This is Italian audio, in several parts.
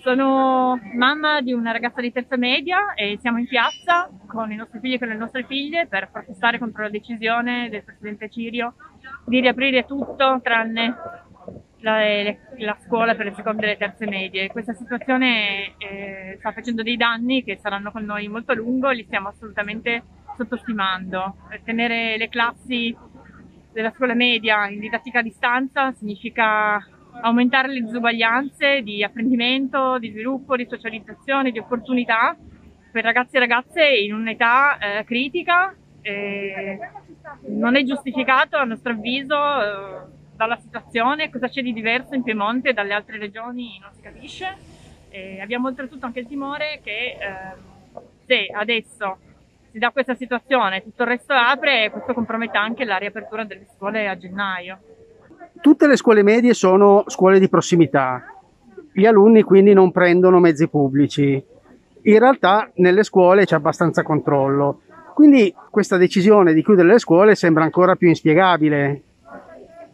Sono mamma di una ragazza di terza media e siamo in piazza con i nostri figli e con le nostre figlie per protestare contro la decisione del presidente Cirio di riaprire tutto tranne la, la scuola per le seconde e le terze medie. Questa situazione eh, sta facendo dei danni che saranno con noi molto a lungo, li stiamo assolutamente sottostimando. Tenere le classi della scuola media in didattica a distanza significa aumentare le disuguaglianze di apprendimento, di sviluppo, di socializzazione, di opportunità per ragazzi e ragazze in un'età eh, critica. Eh, non è giustificato a nostro avviso eh, dalla situazione, cosa c'è di diverso in Piemonte dalle altre regioni non si capisce. abbiamo oltretutto anche il timore che ehm, se adesso si dà questa situazione, tutto il resto apre, questo comprometta anche la riapertura delle scuole a gennaio. Tutte le scuole medie sono scuole di prossimità, gli alunni quindi non prendono mezzi pubblici. In realtà nelle scuole c'è abbastanza controllo, quindi questa decisione di chiudere le scuole sembra ancora più inspiegabile.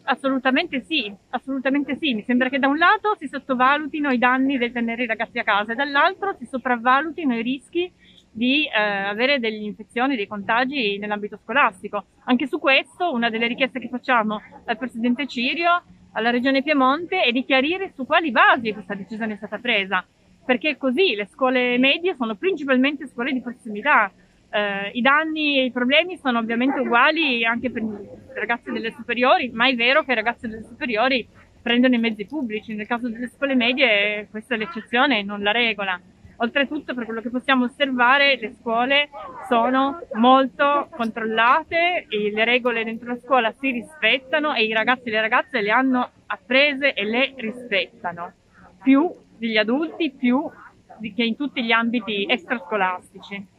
Assolutamente sì, assolutamente sì. Mi sembra che da un lato si sottovalutino i danni del tenere i ragazzi a casa e dall'altro si sopravvalutino i rischi di eh, avere delle infezioni, dei contagi nell'ambito scolastico. Anche su questo una delle richieste che facciamo al Presidente Cirio, alla Regione Piemonte, è di chiarire su quali basi questa decisione è stata presa, perché così le scuole medie sono principalmente scuole di prossimità. Eh, I danni e i problemi sono ovviamente uguali anche per i ragazzi delle superiori, ma è vero che i ragazzi delle superiori prendono i mezzi pubblici, nel caso delle scuole medie questa è l'eccezione e non la regola. Oltretutto, per quello che possiamo osservare, le scuole sono molto controllate, le regole dentro la scuola si rispettano e i ragazzi e le ragazze le hanno apprese e le rispettano, più degli adulti, più che in tutti gli ambiti extrascolastici.